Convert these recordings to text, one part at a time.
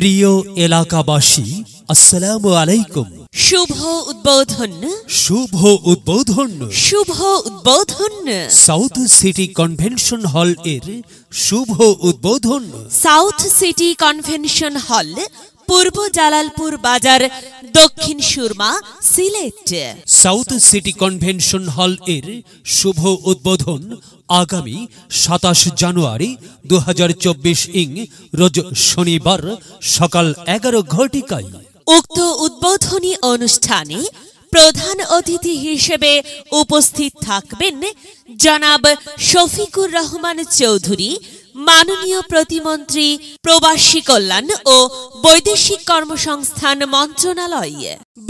প্রিয় এলাকাবাসী আসসালাম আলাইকুম। শুভ উদ্বোধন। শুভ উদ্বোধন। শুভ উদ্বোধন। সাউথ সিটি কনভেনশন হল এর শুভ উদ্বোধন। South city convention hall Purba Jalalpur Bazar Dakshin Surma Sylhet. South City Convention Hall এর শুভ উদ্বোধন আগামী সাতাশ জানুয়ারি দু হাজার চব্বিশ ইং রোজ শনিবার সকাল এগারো ঘটিকায়। উক্ত উদ্বোধনী অনুষ্ঠানে প্রধান অতিথি হিসেবে উপস্থিত থাকবেন জনাব শফিকুর রহমান চৌধুরী মাননীয় প্রতিমন্ত্রী প্রবাসী কল্যাণ ও বৈদেশিক কর্মসংস্থান মন্ত্রণালয়।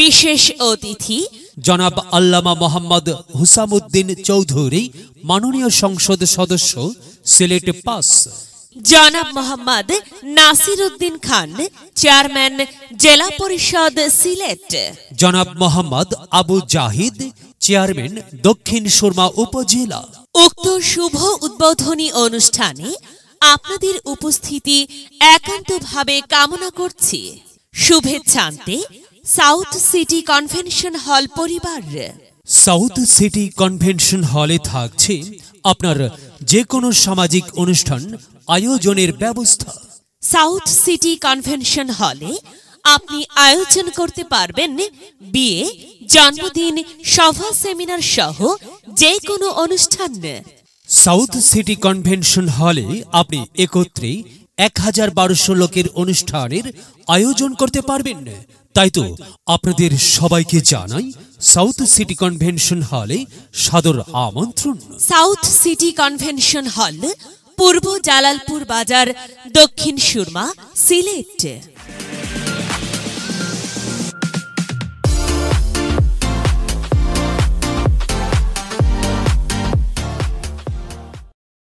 বিশেষ অতিথি জনাব আল্লামা মোহাম্মদ হুসামুদ্দিন চৌধুরী মাননীয় সংসদ সদস্য সিলেট পাস। জনাব মোহাম্মদ নাসির উদ্দিন খান চেয়ারম্যান জেলা পরিষদ সিলেট। জনাব মোহাম্মদ আবু জাহিদ চেয়ারম্যান দক্ষিণ সুরমা উপজেলা। উক্ত শুভ উদ্বোধনী অনুষ্ঠানে আপনাদের উপস্থিতি একান্তভাবে কামনা করছি। শুভেচ্ছা আনতে সাউথ সিটি কনভেনশন হল পরিবার। সাউথ সিটি কনভেনশন হলে থাকছে আপনার যে কোনো সামাজিক অনুষ্ঠান আয়োজনের ব্যবস্থা। সাউথ সিটি কনভেনশন হলে আপনি আয়োজন করতে পারবেন বিয়ে জন্মদিন সভা সেমিনার সহ যে কোনো অনুষ্ঠান। সাউথ সিটি কনভেনশন হলে আপনি একত্রে এক হাজার বারোশো লোকের অনুষ্ঠানের আয়োজন করতে পারবেন। তাই তো আপনাদের সবাইকে জানাই, সাউথ সিটি কনভেনশন হলে সাদর আমন্ত্রণ। সাউথ সিটি কনভেনশন হল পূর্ব জালালপুর বাজার, দক্ষিণ সুরমা, সিলেট।